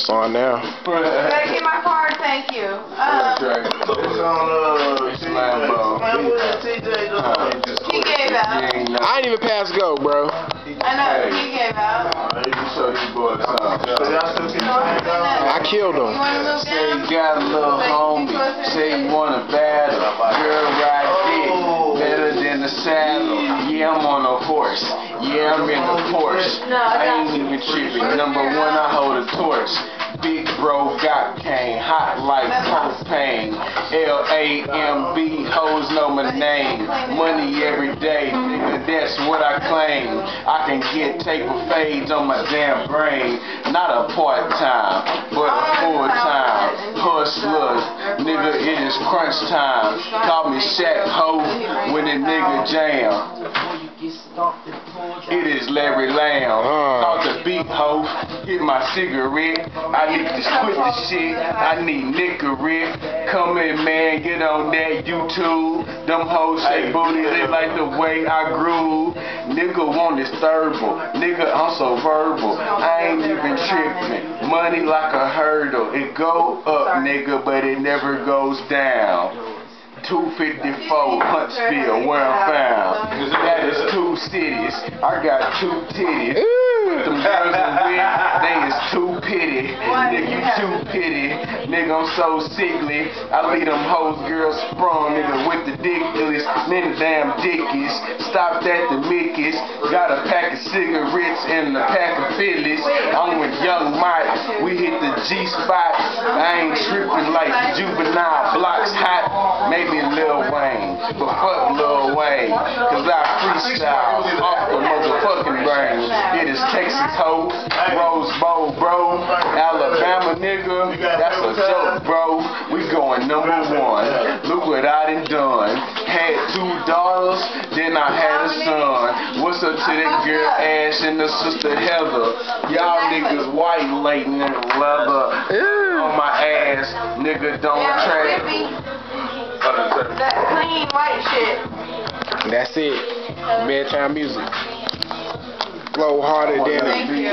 It's on now. Gotta get my card, thank you. Um, It's on uh, Slambo. Man, what is TJ doing? he gave out. I ain't even pass go, bro. I know, he gave out. Let me show you boys So something. y'all still keep playing down? I killed him. Say you got a little homie, say you want a battle. Girl ride dick, better than the saddle. Yeah, I'm on a horse. Yeah, I'm in the Porsche. I ain't even tripping. Number one, I hold a torch. Big bro got cane, hot like propane. L A M B, hoes know my name. Money every day, nigga, that's what I claim. I can get taper fades on my damn brain. Not a part time, but a full time. Hustlers, nigga, it is crunch time. Call me Shaq Ho nigga jam. It is Larry Lamb. Uh. Off the beat, ho. Get my cigarette. I need to quit the shit. I need Nicorette. Come in, man. Get on that YouTube. Them hoes say booty. They like the way I grew. Nigga want disturbable. Nigga, I'm so verbal. I ain't even tripping. Money like a hurdle. It go up, nigga, but it never goes down. 254 Huntsville, where I'm found. That is two cities. I got two titties. Them girls too pity. Nigga, I'm so sickly. I leave them hoes girls sprung, nigga, with the dickies. Then the damn dickies. Stopped at the Mickey's. Got a pack of cigarettes and a pack of Phillies. I'm with Young Mike. We hit the G spot. I ain't tripping like juvenile blocks hot. Maybe Lil Wayne. But fuck Lil Wayne. Cause I freestyle off the motherfucking brain. It is Texas Ho, Rose Bowl, bro. Alabama nigga. That's a joke, bro. We going number one. Look what I done done. Had two daughters, then I had a son. What's up to that girl Ash and the sister Heather? Y'all niggas white latent in leather. On my ass, nigga don't Yeah, track. Skippy. That clean white shit. That's it. Bedtime music. Flow harder than a Thank you.